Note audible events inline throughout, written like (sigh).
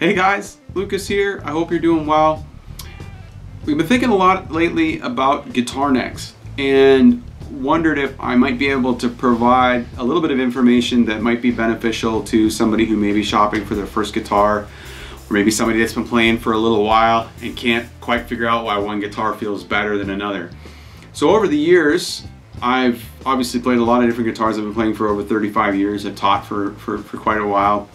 Hey guys, Lucas here. I hope you're doing well. We've been thinking a lot lately about guitar necks and wondered if I might be able to provide a little bit of information that might be beneficial to somebody who may be shopping for their first guitar or maybe somebody that's been playing for a little while and can't quite figure out why one guitar feels better than another. So over the years, I've obviously played a lot of different guitars. I've been playing for over 35 years. I've taught for, for, for quite a while.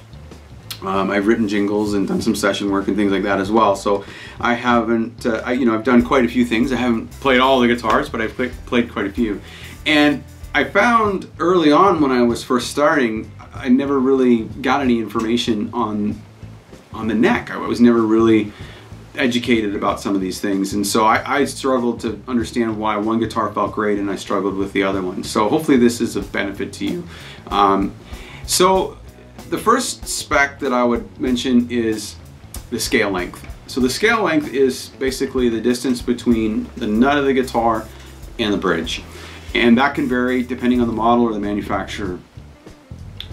Um, I've written jingles and done some session work and things like that as well. So I haven't, uh, I, you know, I've done quite a few things. I haven't played all the guitars, but I've play, played quite a few. And I found early on when I was first starting, I never really got any information on on the neck. I was never really educated about some of these things and so I, I, struggled to understand why one guitar felt great and I struggled with the other one so hopefully this is a benefit to you um, so the first spec that I would mention is the scale length. So the scale length is basically the distance between the nut of the guitar and the bridge. And that can vary depending on the model or the manufacturer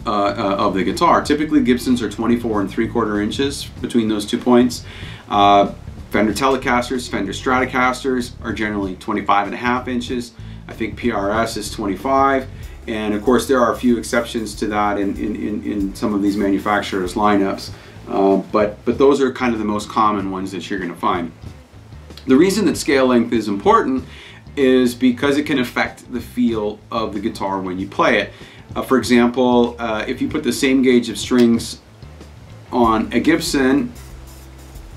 uh, uh, of the guitar. Typically Gibsons are 24 and 3 quarter inches between those two points. Uh, Fender Telecasters, Fender Stratocasters are generally 25 and a half inches. I think PRS is 25. And of course, there are a few exceptions to that in, in, in, some of these manufacturers' lineups. Uh, but, but those are kind of the most common ones that you're going to find. The reason that scale length is important is because it can affect the feel of the guitar when you play it. Uh, for example, uh, if you put the same gauge of strings on a Gibson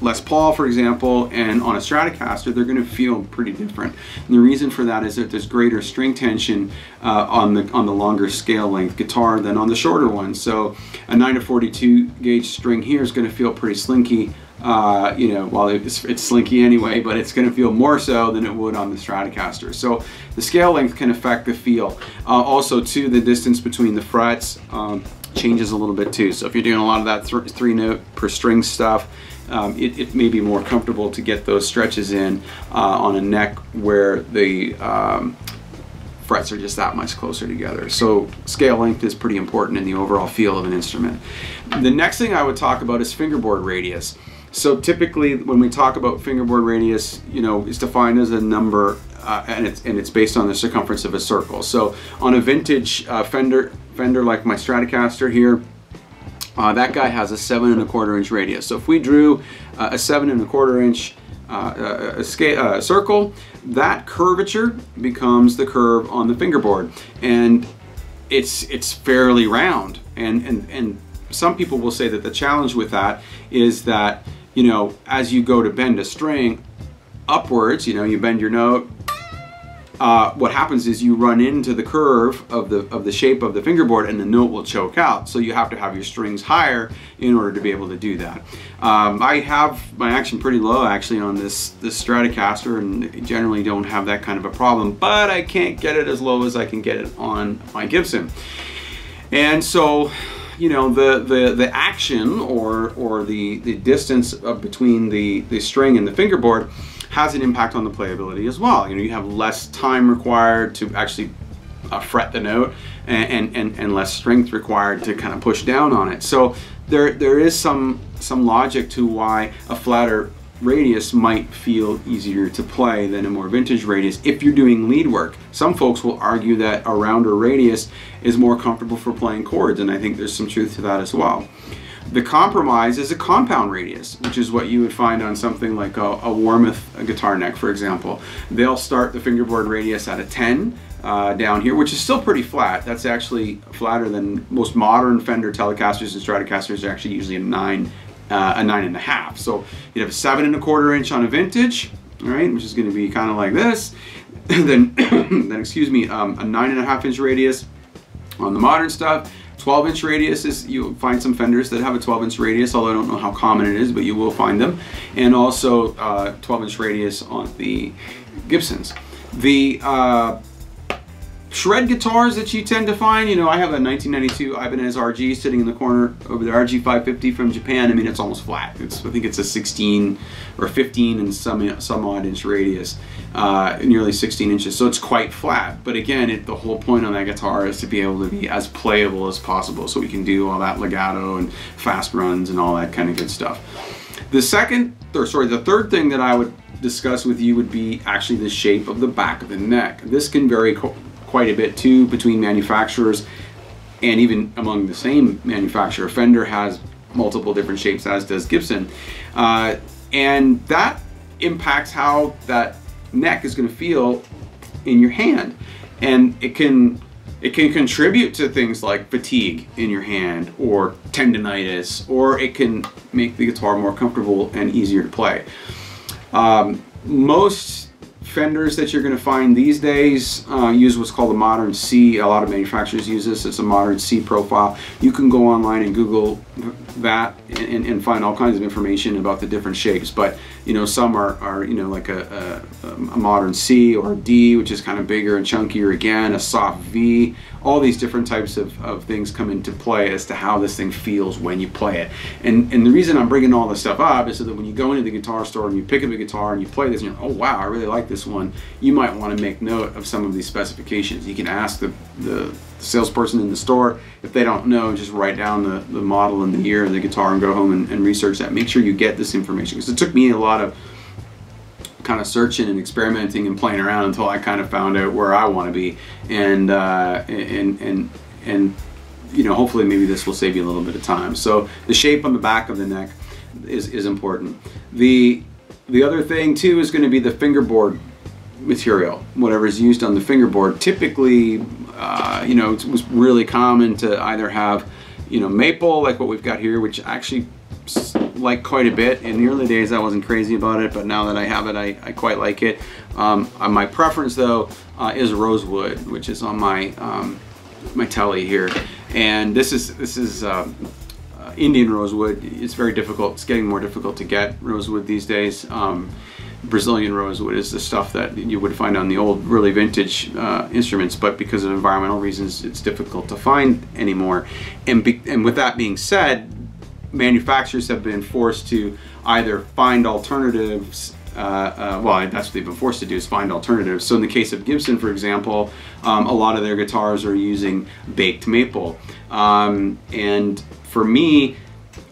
Les Paul, for example, and on a Stratocaster, they're going to feel pretty different. And the reason for that is that there's greater string tension uh, on the on the longer scale length guitar than on the shorter one. So a 9 to 42 gauge string here is going to feel pretty slinky. Uh, you know, while it's, it's slinky anyway, but it's going to feel more so than it would on the Stratocaster. So the scale length can affect the feel. Uh, also, too, the distance between the frets um, changes a little bit too. So if you're doing a lot of that th three note per string stuff, um, it, it, may be more comfortable to get those stretches in uh, on a neck where the um, frets are just that much closer together. So scale length is pretty important in the overall feel of an instrument. The next thing I would talk about is fingerboard radius. So typically when we talk about fingerboard radius, you know, it's defined as a number uh, and, it's, and it's based on the circumference of a circle. So on a vintage uh, Fender, Fender like my Stratocaster here, uh, that guy has a seven and a quarter inch radius. So if we drew uh, a seven and a quarter inch uh, a, scale, uh, circle, that curvature becomes the curve on the fingerboard. And it's, it's fairly round. And, and, and some people will say that the challenge with that is that, you know, as you go to bend a string upwards, you know, you bend your note, uh, what happens is you run into the curve of the of the shape of the fingerboard and the note will choke out. So you have to have your strings higher in order to be able to do that. Um, I have my action pretty low actually on this this Stratocaster and generally don't have that kind of a problem, but I can't get it as low as I can get it on my Gibson. And so you know the the the action or or the the distance between the the string and the fingerboard has an impact on the playability as well. You know, you have less time required to actually uh, fret the note and, and, and less strength required to kind of push down on it. So there, there is some, some logic to why a flatter radius might feel easier to play than a more vintage radius if you're doing lead work. Some folks will argue that a rounder radius is more comfortable for playing chords and I think there's some truth to that as well. The compromise is a compound radius, which is what you would find on something like a, a Warmoth guitar neck, for example. They'll start the fingerboard radius at a 10 uh, down here, which is still pretty flat. That's actually flatter than most modern Fender Telecasters and Stratocasters are actually usually a nine, uh, a nine and a half. So you have a seven and a quarter inch on a vintage, all right, which is going to be kind of like this. (coughs) then, (coughs) then excuse me, um, a nine and a half inch radius on the modern stuff 12 inch radius is, you'll find some fenders that have a 12 inch radius, although I don't know how common it is, but you will find them. And also uh, 12 inch radius on the Gibsons. The uh, shred guitars that you tend to find, you know, I have a 1992 Ibanez RG sitting in the corner over the RG 550 from Japan. I mean, it's almost flat. It's I think it's a 16 or 15 and some some odd inch radius, uh, nearly 16 inches. So it's quite flat. But again, it, the whole point on that guitar is to be able to be as playable as possible, so we can do all that legato and fast runs and all that kind of good stuff. The second, or sorry, the third thing that I would discuss with you would be actually the shape of the back of the neck. This can vary quite a bit too between manufacturers and even among the same manufacturer. Fender has multiple different shapes as does Gibson. Uh, and that impacts how that neck is going to feel in your hand. And it can it can contribute to things like fatigue in your hand or tendonitis, or it can make the guitar more comfortable and easier to play. Um, most fenders that you're going to find these days uh, use what's called a modern C. A lot of manufacturers use this. It's a modern C profile. You can go online and Google that and, and find all kinds of information about the different shapes. But you know, some are, are you know like a, a, a modern C or D, which is kind of bigger and chunkier again, a soft V. All these different types of, of things come into play as to how this thing feels when you play it. And, and the reason I'm bringing all this stuff up is so that when you go into the guitar store and you pick up a guitar and you play this and you're, oh wow, I really like one, you might want to make note of some of these specifications. You can ask the, the salesperson in the store, if they don't know, just write down the, the model and the year of the guitar and go home and, and research that. Make sure you get this information because it took me a lot of kind of searching and experimenting and playing around until I kind of found out where I want to be and uh, and and and you know hopefully maybe this will save you a little bit of time. So the shape on the back of the neck is is important. The the other thing too is going to be the fingerboard material, whatever is used on the fingerboard. Typically, uh, you know, it was really common to either have, you know, maple like what we've got here, which actually like quite a bit. In the early days, I wasn't crazy about it, but now that I have it, I, I quite like it. Um, uh, my preference, though, uh, is rosewood, which is on my um, my telly here, and this is this is. Um, uh, Indian rosewood, it's very difficult. It's getting more difficult to get rosewood these days. Um, Brazilian rosewood is the stuff that you would find on the old, really vintage uh, instruments, but because of environmental reasons, it's difficult to find anymore. And, be, and with that being said, manufacturers have been forced to either find alternatives uh, uh, well, that's what they've been forced to do is find alternatives. So in the case of Gibson, for example, um, a lot of their guitars are using baked maple. Um, and for me,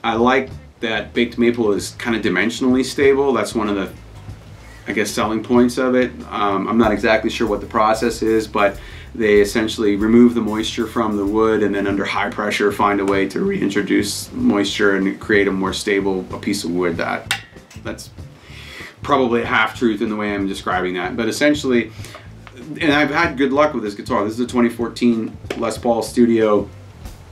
I like that baked maple is kind of dimensionally stable. That's one of the I guess, selling points of it. Um, I'm not exactly sure what the process is, but they essentially remove the moisture from the wood and then under high pressure find a way to reintroduce moisture and create a more stable a piece of wood that that's probably a half truth in the way I'm describing that. But essentially and I've had good luck with this guitar. This is a 2014 Les Paul Studio.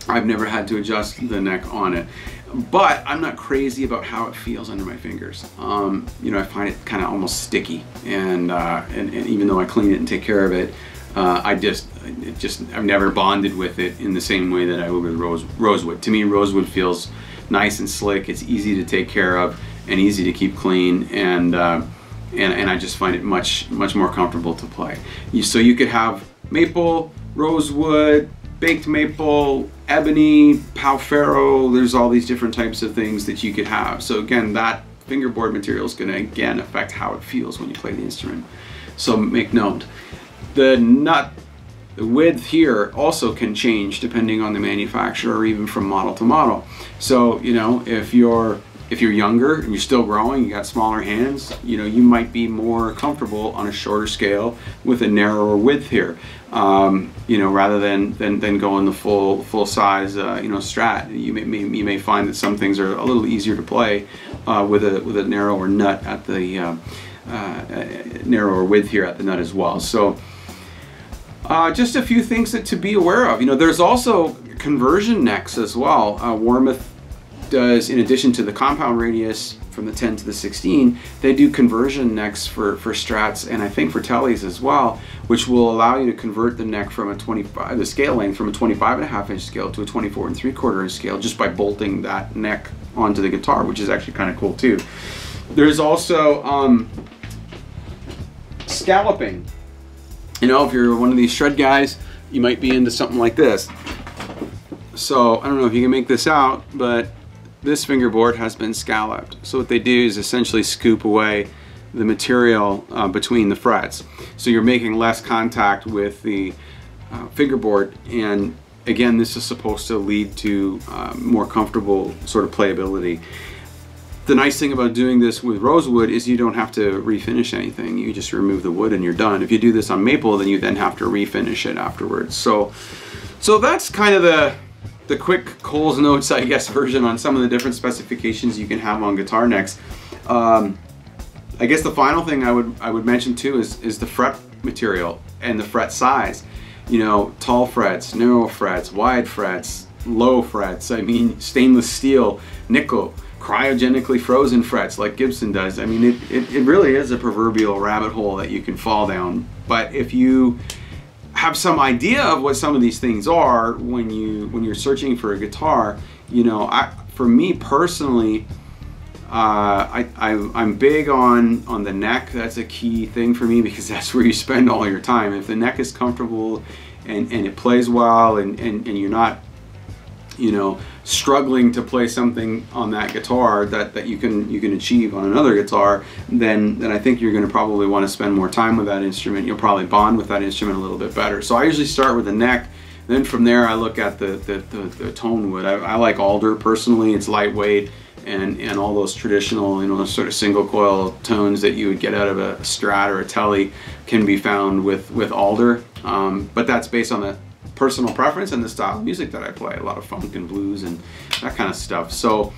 I've never had to adjust the neck on it but I'm not crazy about how it feels under my fingers. Um, you know, I find it kind of almost sticky, and, uh, and, and even though I clean it and take care of it, uh, I just, it just, I've never bonded with it in the same way that I would with rose, rosewood. To me, rosewood feels nice and slick. It's easy to take care of and easy to keep clean, and uh, and and I just find it much much more comfortable to play. You, so you could have maple, rosewood, baked maple, ebony, pau ferro, there's all these different types of things that you could have. So again, that fingerboard material is gonna again affect how it feels when you play the instrument. So make note. The nut the width here also can change depending on the manufacturer or even from model to model. So, you know, if you're if you're younger and you're still growing, you got smaller hands, you know, you might be more comfortable on a shorter scale with a narrower width here. Um, you know, rather than, than, than going the full full size, uh, you know, Strat. You may, may, you may find that some things are a little easier to play uh, with a with a narrower nut at the uh, uh narrower width here at the nut as well. So. Uh, just a few things that to be aware of. You know, there's also conversion necks as well. Uh, Warmoth does, in addition to the compound radius from the 10 to the 16, they do conversion necks for, for strats and I think for tellies as well, which will allow you to convert the neck from a 25, the scale length from a 25 and a half inch scale to a 24 and three quarter inch scale just by bolting that neck onto the guitar, which is actually kind of cool too. There's also um, scalloping. You know, if you're one of these shred guys, you might be into something like this. So I don't know if you can make this out, but this fingerboard has been scalloped. So what they do is essentially scoop away the material uh, between the frets. So you're making less contact with the uh, fingerboard and again this is supposed to lead to uh, more comfortable sort of playability. The nice thing about doing this with rosewood is you don't have to refinish anything. You just remove the wood and you're done. If you do this on maple then you then have to refinish it afterwards. So, so that's kind of the the quick Coles Notes, I guess, version on some of the different specifications you can have on guitar necks. Um, I guess the final thing I would I would mention too is is the fret material and the fret size. You know, tall frets, narrow frets, wide frets, low frets. I mean, stainless steel, nickel, cryogenically frozen frets like Gibson does. I mean, it, it, it really is a proverbial rabbit hole that you can fall down. But if you have some idea of what some of these things are when you when you're searching for a guitar, you know, I for me personally, uh, I, I, am big on, on the neck. That's a key thing for me because (laughs) that's where you spend all your time. If the neck is comfortable and, and it plays well and, and, and you're not, you know, struggling to play something on that guitar that, that you can you can achieve on another guitar, then then I think you're going to probably want to spend more time with that instrument. You'll probably bond with that instrument a little bit better. So I usually start with the neck. Then from there I look at the, the, the, the tone wood. I, I like alder personally. It's lightweight and, and all those traditional, you know, sort of single coil tones that you would get out of a Strat or a Tele can be found with, with Alder. Um, but that's based on the personal preference and the style of music that I play. A lot of funk and blues and that kind of stuff. So,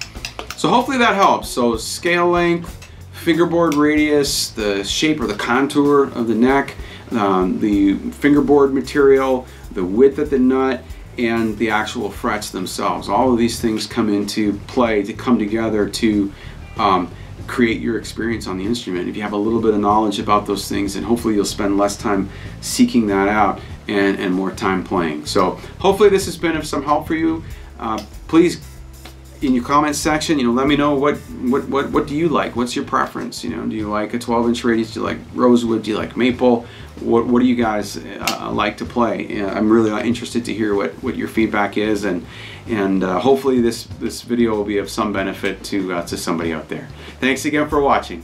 so hopefully that helps. So scale length, fingerboard radius, the shape or the contour of the neck, um, the fingerboard material, the width of the nut, and the actual frets themselves. All of these things come into play to come together to um, create your experience on the instrument. If you have a little bit of knowledge about those things, and hopefully you'll spend less time seeking that out and, and more time playing. So hopefully this has been of some help for you. Uh, please in your comments section, you know, let me know what, what, what, what do you like? What's your preference? You know, do you like a 12 inch radius? Do you like rosewood? Do you like maple? What, what do you guys uh, like to play? Uh, I'm really interested to hear what, what your feedback is and, and uh, hopefully this, this video will be of some benefit to, uh, to somebody out there. Thanks again for watching.